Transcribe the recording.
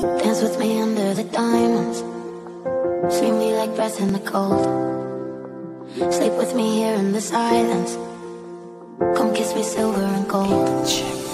Dance with me under the diamonds. Sweep me like breath in the cold. Sleep with me here in the silence. Come kiss me silver and gold.